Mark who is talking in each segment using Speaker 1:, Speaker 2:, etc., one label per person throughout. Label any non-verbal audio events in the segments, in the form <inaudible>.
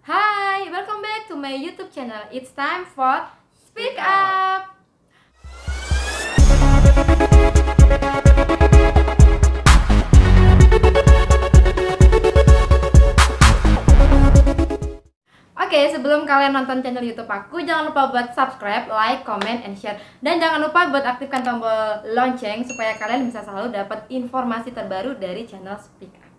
Speaker 1: Hai, welcome back to my YouTube channel. It's time for Speak Up. Oke, sebelum kalian nonton channel YouTube aku, jangan lupa buat subscribe, like, comment, and share. Dan jangan lupa buat aktifkan tombol lonceng supaya kalian bisa selalu dapat informasi terbaru dari channel Speak Up.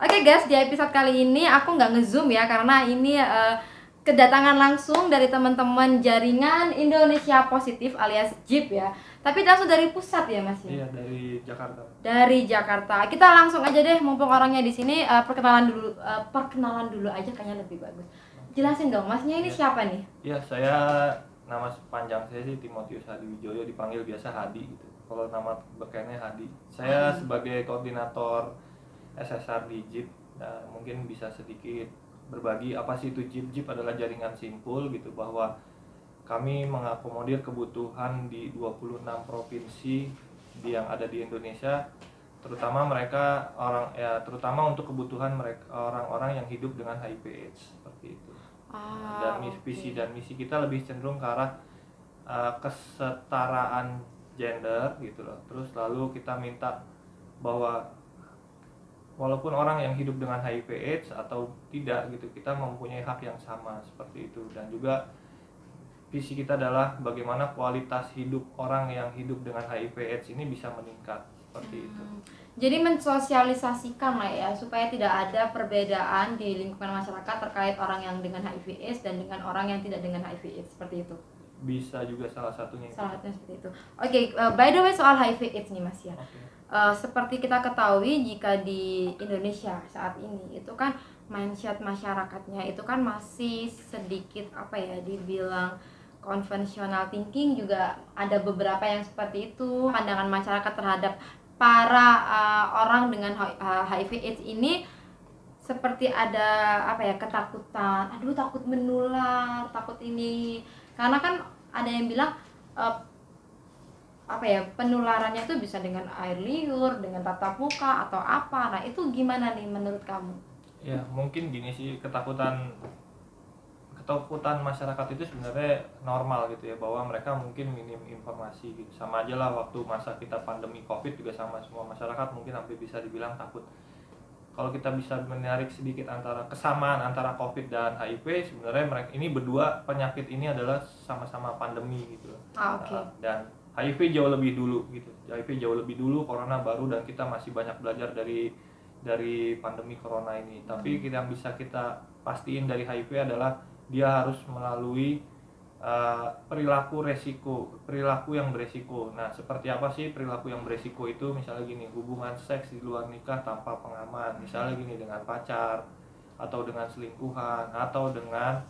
Speaker 1: Oke guys, di episode kali ini aku nggak ngezoom ya karena ini uh, kedatangan langsung dari teman-teman jaringan Indonesia Positif alias JIP ya. Tapi langsung dari pusat ya Mas
Speaker 2: ya? Iya, dari Jakarta.
Speaker 1: Dari Jakarta. Kita langsung aja deh mumpung orangnya di sini uh, perkenalan dulu uh, perkenalan dulu aja kayaknya lebih bagus. Jelasin dong, Masnya ini ya. siapa nih?
Speaker 2: Iya, saya nama panjang saya sih Timotius Hadi Wijoyo dipanggil biasa Hadi gitu. Kalau nama bekennya Hadi. Saya Hadi. sebagai koordinator SSR di JIP nah, mungkin bisa sedikit berbagi apa sih itu JIP. JIP adalah jaringan simpul gitu bahwa kami mengakomodir kebutuhan di 26 provinsi yang ada di Indonesia terutama mereka orang ya terutama untuk kebutuhan mereka orang-orang yang hidup dengan HIV AIDS seperti itu ah, dan misi okay. dan misi kita lebih cenderung ke arah uh, kesetaraan gender gitu loh terus lalu kita minta bahwa walaupun orang yang hidup dengan HIV AIDS atau tidak gitu kita mempunyai hak yang sama seperti itu dan juga visi kita adalah bagaimana kualitas hidup orang yang hidup dengan HIV AIDS ini bisa meningkat seperti hmm. itu.
Speaker 1: Jadi mensosialisasikan lah ya supaya tidak ada perbedaan di lingkungan masyarakat terkait orang yang dengan HIV AIDS dan dengan orang yang tidak dengan HIV AIDS seperti itu.
Speaker 2: Bisa juga salah satunya.
Speaker 1: Salah satunya seperti itu. Oke, okay, uh, by the way soal HIV AIDS nih Mas ya. Okay. Uh, seperti kita ketahui jika di Indonesia saat ini itu kan mindset masyarakatnya itu kan masih sedikit apa ya dibilang konvensional thinking juga ada beberapa yang seperti itu. Pandangan masyarakat terhadap para uh, orang dengan HIV uh, AIDS ini seperti ada apa ya ketakutan. Aduh takut menular takut ini. Karena kan ada yang bilang uh, apa ya penularannya itu bisa dengan air liur dengan tatap muka atau apa. Nah itu gimana nih menurut kamu?
Speaker 2: Ya mungkin gini sih ketakutan ketakutan masyarakat itu sebenarnya normal gitu ya bahwa mereka mungkin minim informasi gitu. Sama aja lah waktu masa kita pandemi covid juga sama semua masyarakat mungkin hampir bisa dibilang takut. Kalau kita bisa menarik sedikit antara kesamaan antara covid dan HIV sebenarnya mereka ini berdua penyakit ini adalah sama-sama pandemi gitu.
Speaker 1: Ah, okay.
Speaker 2: dan HIV jauh lebih dulu gitu. HIV jauh lebih dulu corona baru dan kita masih banyak belajar dari dari pandemi corona ini. Tapi hmm. yang bisa kita pastiin dari HIV adalah dia harus melalui uh, perilaku resiko perilaku yang beresiko. Nah seperti apa sih perilaku yang beresiko itu? Misalnya gini hubungan seks di luar nikah tanpa pengaman. Misalnya gini dengan pacar atau dengan selingkuhan atau dengan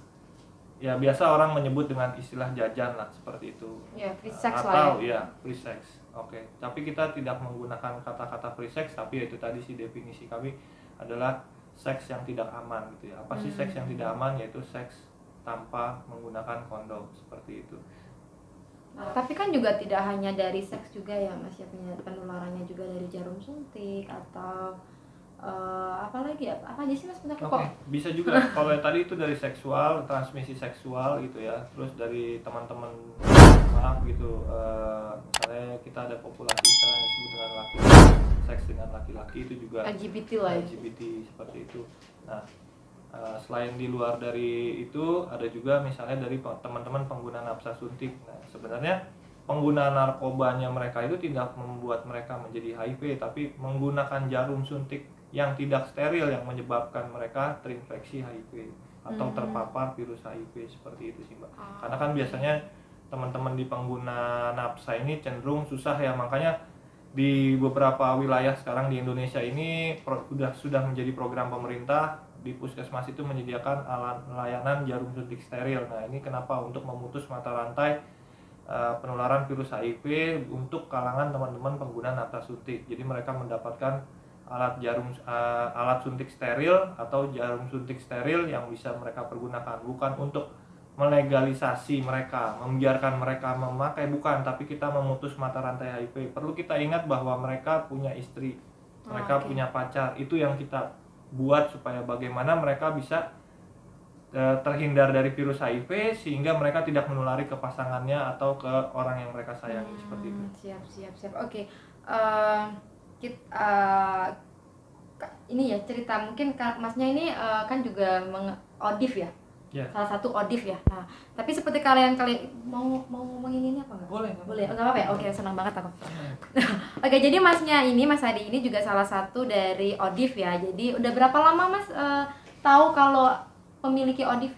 Speaker 2: ya biasa orang menyebut dengan istilah jajan lah seperti itu
Speaker 1: ya free sex
Speaker 2: atau ya free sex oke okay. tapi kita tidak menggunakan kata-kata free sex tapi itu tadi sih definisi kami adalah seks yang tidak aman gitu ya apa sih hmm. seks yang tidak aman yaitu seks tanpa menggunakan kondom seperti itu.
Speaker 1: Nah, tapi kan juga tidak hanya dari seks juga ya mas ya penularannya juga dari jarum suntik atau uh, lagi ya apa aja sih mas
Speaker 2: bentar? Okay. kok? bisa juga. <laughs> Kalau tadi itu dari seksual transmisi seksual gitu ya. Terus dari teman-teman maaf gitu uh, misalnya kita ada populasi sekarang yang disebut dengan laki seks dengan laki-laki itu juga
Speaker 1: LGBT lah ya.
Speaker 2: LGBT seperti itu. Nah Eh, selain di luar dari itu ada juga misalnya dari teman-teman pengguna nafsa suntik. Nah sebenarnya pengguna narkobanya mereka itu tidak membuat mereka menjadi HIV tapi menggunakan jarum suntik yang tidak steril yang menyebabkan mereka terinfeksi HIV atau hmm. terpapar virus HIV seperti itu sih mbak ah. karena kan biasanya teman-teman di pengguna nafsa ini cenderung susah ya makanya di beberapa wilayah sekarang di Indonesia ini sudah sudah menjadi program pemerintah di puskesmas itu menyediakan alat layanan jarum suntik steril. Nah, ini kenapa untuk memutus mata rantai uh, penularan virus HIV untuk kalangan teman-teman pengguna nafas suntik. Jadi mereka mendapatkan alat jarum uh, alat suntik steril atau jarum suntik steril yang bisa mereka pergunakan bukan untuk melegalisasi mereka, membiarkan mereka memakai bukan, tapi kita memutus mata rantai HIV. Perlu kita ingat bahwa mereka punya istri, mereka oh, okay. punya pacar. Itu yang kita buat supaya bagaimana mereka bisa eh, terhindar dari virus HIV sehingga mereka tidak menulari ke pasangannya atau ke orang yang mereka sayangi seperti itu.
Speaker 1: Hmm, siap siap siap oke Eh, kit- eh, ka- ini ya cerita mungkin masnya ini eh, kan juga meng odif ya?
Speaker 2: Ya.
Speaker 1: salah satu odif ya? Nah tapi seperti kalian kalian mau mau ngomongin ini apa enggak?
Speaker 2: Boleh.
Speaker 1: boleh Oh, nggak apa-apa ya? Oke senang banget aku. <laughs> Oke jadi masnya ini mas Adi ini juga salah satu dari odif ya? Jadi udah berapa lama mas eh, tahu kalau memiliki odif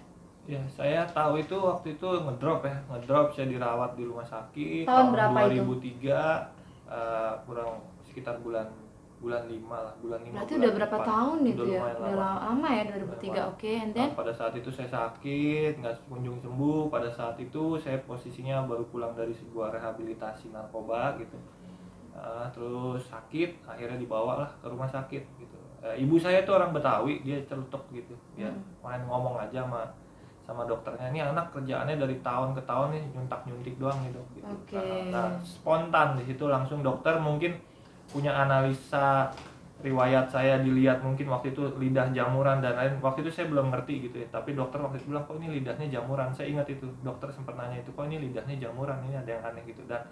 Speaker 2: Ya, saya tahu itu waktu itu ngedrop ya, ngedrop saya dirawat di rumah sakit
Speaker 1: Tahun berapa itu?
Speaker 2: 2003 eh, kurang sekitar bulan bulan 5 lah, bulan 5
Speaker 1: berarti
Speaker 2: bulan
Speaker 1: udah berapa
Speaker 2: empat.
Speaker 1: tahun itu ya udah
Speaker 2: lama.
Speaker 1: lama ya 2003
Speaker 2: Lumayan.
Speaker 1: oke and then
Speaker 2: Nah, pada saat itu saya sakit, nggak kunjung sembuh. Pada saat itu saya posisinya baru pulang dari sebuah rehabilitasi narkoba gitu. Ah, terus sakit, akhirnya dibawa lah ke rumah sakit gitu. Eh, ibu saya tuh orang Betawi, dia celutuk gitu. Dia
Speaker 1: Hmm.
Speaker 2: main ngomong aja sama sama dokternya ini anak kerjaannya dari tahun ke tahun nih nyuntak nyuntik doang dok gitu.
Speaker 1: Oke.
Speaker 2: Nah, nah, spontan di situ langsung dokter mungkin punya analisa riwayat saya dilihat mungkin waktu itu lidah jamuran dan lain waktu itu saya belum ngerti gitu ya tapi dokter waktu itu bilang kok ini lidahnya jamuran? Saya ingat itu dokter sempat nanya itu kok ini lidahnya jamuran? Ini ada yang aneh gitu. Dan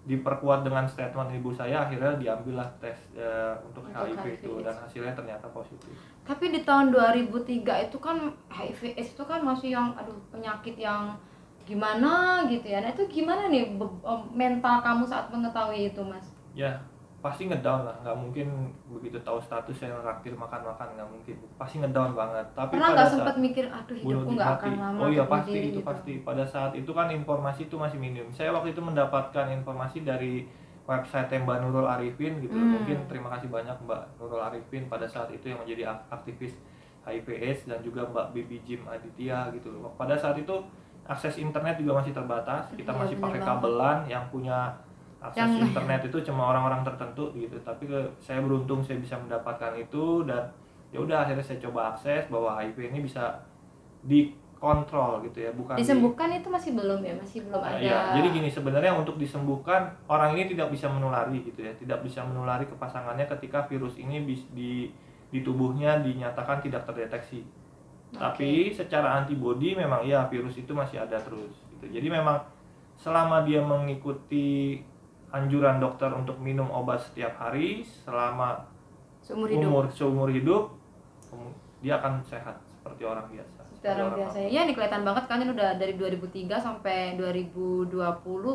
Speaker 2: diperkuat dengan statement ibu saya akhirnya diambillah tes eh, untuk,
Speaker 1: Untuk
Speaker 2: HIV,
Speaker 1: HIV.
Speaker 2: itu dan hasilnya ternyata positif.
Speaker 1: Tapi di tahun 2003 itu kan HIV itu kan masih yang aduh penyakit yang gimana gitu ya. Nah itu gimana nih em, mental kamu saat mengetahui itu mas?
Speaker 2: ya pasti ngedown lah nggak mungkin begitu tahu status saya raktir makan makan nggak mungkin pasti ngedown banget tapi
Speaker 1: Pernah
Speaker 2: pada
Speaker 1: nggak
Speaker 2: saat-
Speaker 1: sempat mikir aduh hidupku nggak akan lama
Speaker 2: Oh iya pasti itu
Speaker 1: gitu.
Speaker 2: pasti. Pada saat itu kan informasi itu masih minim. Saya waktu itu mendapatkan informasi dari website Mbak Nurul Arifin gitu.
Speaker 1: Hmm.
Speaker 2: Mungkin terima kasih banyak Mbak Nurul Arifin pada saat itu yang menjadi ak- aktivis HIV/AIDS dan juga Mbak Bibi Jim Aditya gitu. Pada saat itu akses internet juga masih terbatas. Kita
Speaker 1: Iya,
Speaker 2: masih pakai kabelan yang punya akses
Speaker 1: Yang-
Speaker 2: internet itu cuma orang-orang tertentu gitu. Tapi ke, saya beruntung saya bisa mendapatkan itu dan ya udah akhirnya saya coba akses bahwa HIV ini bisa dikontrol gitu ya bukan di-
Speaker 1: Disembuhkan itu masih belum ya masih belum
Speaker 2: Nah,
Speaker 1: ada.
Speaker 2: iya. jadi gini sebenarnya untuk disembuhkan orang ini tidak bisa menulari gitu ya tidak bisa menulari ke pasangannya ketika virus ini di di tubuhnya dinyatakan tidak terdeteksi
Speaker 1: Oke.
Speaker 2: tapi secara antibodi memang ya virus itu masih ada terus gitu jadi memang selama dia mengikuti anjuran dokter untuk minum obat setiap hari selama
Speaker 1: seumur hidup.
Speaker 2: umur seumur hidup dia akan sehat seperti orang biasa
Speaker 1: Seperti
Speaker 2: Seperti
Speaker 1: orang biasa. Ya ini kelihatan banget kan ini udah dari 2003 sampai 2020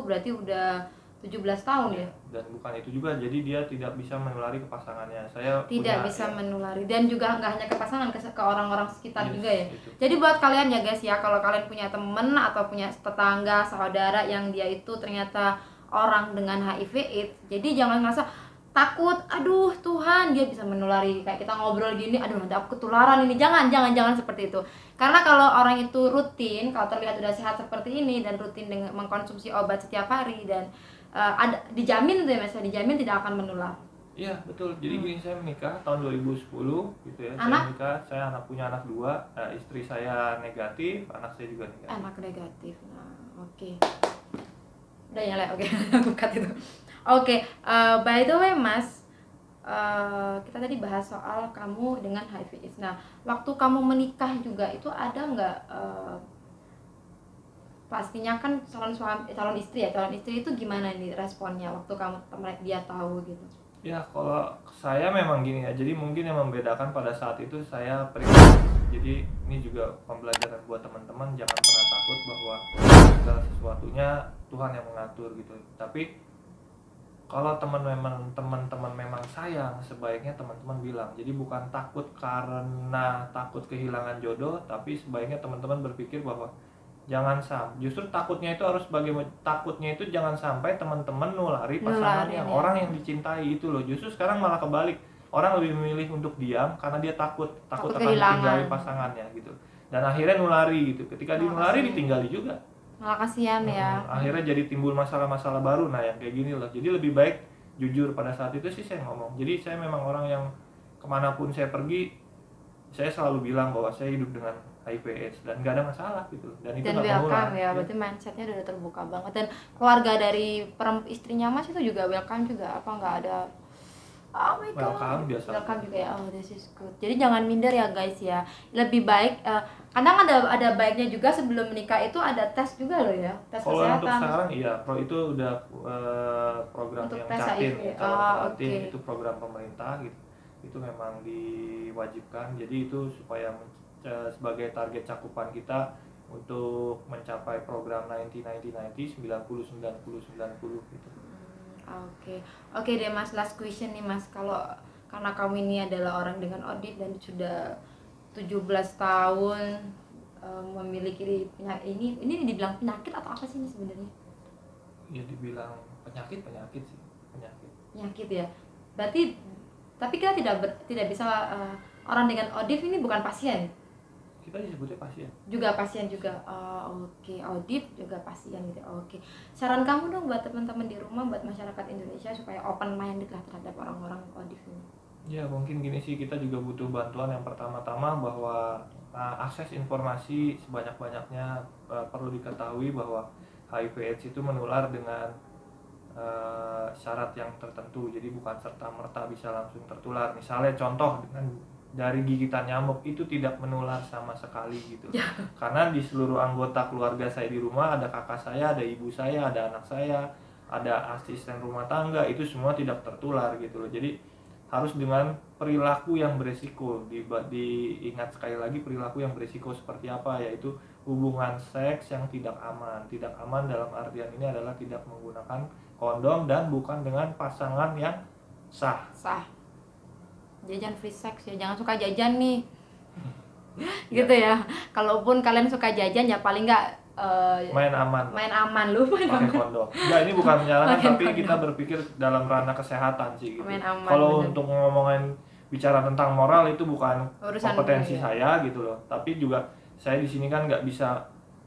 Speaker 1: berarti udah 17 tahun ya.
Speaker 2: dan bukan itu juga jadi dia tidak bisa menulari ke pasangannya saya
Speaker 1: Tidak
Speaker 2: punya,
Speaker 1: bisa
Speaker 2: ya,
Speaker 1: menulari dan juga nggak hanya ke pasangan ke, ke orang-orang sekitar
Speaker 2: yes,
Speaker 1: juga ya.
Speaker 2: itu.
Speaker 1: Jadi buat kalian ya guys ya, kalau kalian punya temen atau punya tetangga, saudara yang dia itu ternyata orang dengan HIV AIDS, jadi jangan ngerasa takut, aduh Tuhan dia bisa menulari kayak kita ngobrol gini, aduh nanti aku ketularan ini, jangan, jangan, jangan seperti itu. Karena kalau orang itu rutin, kalau terlihat udah sehat seperti ini dan rutin dengan mengkonsumsi obat setiap hari dan eh, ada dijamin tuh ya mas, dijamin tidak akan menular.
Speaker 2: Iya betul. Jadi
Speaker 1: Hmm.
Speaker 2: gini saya menikah tahun 2010 gitu ya.
Speaker 1: Anak?
Speaker 2: Saya menikah, saya anak punya anak dua. Nah, istri saya negatif, anak saya juga negatif.
Speaker 1: anak negatif nah oke udah nyala oke <laughs> aku cut itu oke eh, by the way mas eh, kita tadi bahas soal kamu dengan HIV AIDS nah waktu kamu menikah juga itu ada nggak eh, pastinya kan calon suami calon istri ya calon istri itu gimana nih responnya waktu kamu dia tahu gitu
Speaker 2: Ya kalau saya memang gini ya. Jadi mungkin yang membedakan pada saat itu saya pribadi. Jadi ini juga pembelajaran buat teman-teman jangan pernah takut bahwa segala sesuatunya Tuhan yang mengatur gitu. Tapi kalau teman memang teman-teman memang sayang sebaiknya teman-teman bilang. Jadi bukan takut karena takut kehilangan jodoh tapi sebaiknya teman-teman berpikir bahwa jangan sampai justru takutnya itu harus bagaimana takutnya itu jangan sampai teman-teman nulari pasangannya
Speaker 1: Nularin, ya.
Speaker 2: orang yang dicintai itu loh. Justru sekarang malah kebalik. Orang lebih memilih untuk diam karena dia takut takut,
Speaker 1: Takut
Speaker 2: akan ditinggali pasangannya gitu. Dan akhirnya nulari gitu. Ketika
Speaker 1: Malah
Speaker 2: dinulari ditinggali juga
Speaker 1: malah kasihan ya.
Speaker 2: Hmm, akhirnya jadi timbul masalah-masalah baru. Nah yang kayak gini loh. Jadi lebih baik jujur pada saat itu sih saya ngomong. Jadi saya memang orang yang ke mana pun saya pergi saya selalu bilang bahwa saya hidup dengan HIV AIDS dan nggak ada masalah gitu. Dan itu
Speaker 1: dan welcome
Speaker 2: menular
Speaker 1: ya berarti mindsetnya udah terbuka banget. Dan keluarga dari istrinya mas itu juga welcome juga. Apa nggak ada Oh my god.
Speaker 2: Welcome, biasa.
Speaker 1: Welcome juga ya. Oh, this is good. Jadi jangan minder ya guys ya. Lebih baik eh, kadang ada ada baiknya juga sebelum menikah itu ada tes juga loh ya. Tes
Speaker 2: Kalau untuk
Speaker 1: kesehatan.
Speaker 2: sekarang iya, pro itu udah eh, program
Speaker 1: Untuk
Speaker 2: yang
Speaker 1: tes
Speaker 2: Catin,
Speaker 1: Ah,
Speaker 2: Catin,
Speaker 1: oke.
Speaker 2: itu program pemerintah gitu. Itu memang diwajibkan. Jadi itu supaya eh, sebagai target cakupan kita untuk mencapai program 90 90 90 90 90 90
Speaker 1: Hmm, Oke, oke deh Mas. Last question nih Mas. Kalau karena kamu ini adalah orang dengan audit dan sudah 17 tahun eh, memiliki penyakit ini, ini dibilang penyakit atau apa sih ini sebenarnya?
Speaker 2: Ya dibilang penyakit penyakit sih, penyakit.
Speaker 1: Penyakit ya. Berarti tapi kita tidak ber- tidak bisa eh, orang dengan audit ini bukan pasien,
Speaker 2: Kita disebutnya pasien.
Speaker 1: juga pasien juga. Oh, oke, audit juga pasien gitu. Oke. Saran kamu dong buat teman-teman di rumah, buat masyarakat Indonesia supaya open minded lah terhadap orang-orang audit ini.
Speaker 2: Ya mungkin gini sih kita juga butuh bantuan yang pertama-tama bahwa uh, akses informasi sebanyak-banyaknya uh, perlu diketahui bahwa HIV/AIDS itu menular dengan uh, syarat yang tertentu jadi bukan serta merta bisa langsung tertular misalnya contoh dengan dari gigitan nyamuk itu tidak menular sama sekali gitu.
Speaker 1: Ya.
Speaker 2: karena di seluruh anggota keluarga saya di rumah ada kakak saya ada ibu saya ada anak saya ada asisten rumah tangga itu semua tidak tertular gitu loh. Jadi harus dengan perilaku yang beresiko. Di, diingat sekali lagi perilaku yang beresiko seperti apa yaitu hubungan seks yang tidak aman. Tidak aman dalam artian ini adalah tidak menggunakan kondom dan bukan dengan pasangan yang sah.
Speaker 1: Sah jajan free sex ya jangan suka jajan nih. <laughs> Gitu ya. Kalaupun kalian suka jajan ya paling nggak eh,
Speaker 2: main aman.
Speaker 1: main aman lu main
Speaker 2: pakai kondom. Enggak ini bukan menyalahkan tapi
Speaker 1: kondom.
Speaker 2: kita berpikir dalam ranah kesehatan sih gitu.
Speaker 1: Main aman,
Speaker 2: kalau
Speaker 1: bener.
Speaker 2: untuk ngomongin bicara tentang moral itu bukan
Speaker 1: Urusan
Speaker 2: kompetensi
Speaker 1: gue, ya.
Speaker 2: saya gitu loh. Tapi juga saya di sini kan nggak bisa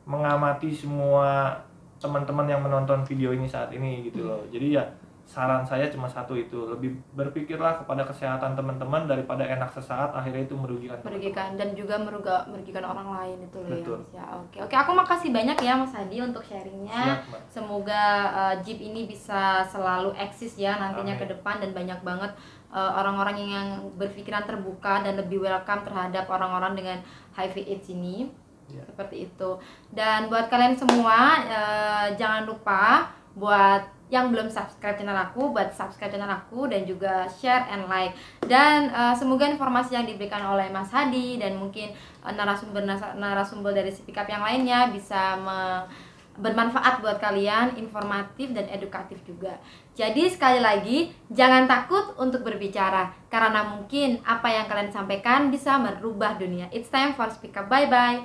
Speaker 2: mengamati semua teman-teman yang menonton video ini saat ini gitu loh. Jadi ya saran saya cuma satu itu lebih berpikirlah kepada kesehatan teman-teman daripada enak sesaat akhirnya itu merugikan
Speaker 1: merugikan dan juga meruga, merugikan orang lain itu loh
Speaker 2: Betul.
Speaker 1: ya ya oke oke aku makasih banyak ya Mas Hadi untuk sharingnya
Speaker 2: Siap, Mbak.
Speaker 1: semoga uh, Jeep ini bisa selalu eksis ya nantinya
Speaker 2: Amin.
Speaker 1: ke depan dan banyak banget uh, orang-orang yang berpikiran terbuka dan lebih welcome terhadap orang-orang dengan HIV AIDS ini
Speaker 2: Ya.
Speaker 1: seperti itu dan buat kalian semua uh, jangan lupa buat yang belum subscribe channel aku buat subscribe channel aku dan juga share and like dan uh, semoga informasi yang diberikan oleh Mas Hadi dan mungkin uh, narasumber narasumber dari Up yang lainnya bisa me- bermanfaat buat kalian, informatif dan edukatif juga. Jadi sekali lagi jangan takut untuk berbicara karena mungkin apa yang kalian sampaikan bisa merubah dunia. It's time for Speak Up. Bye bye.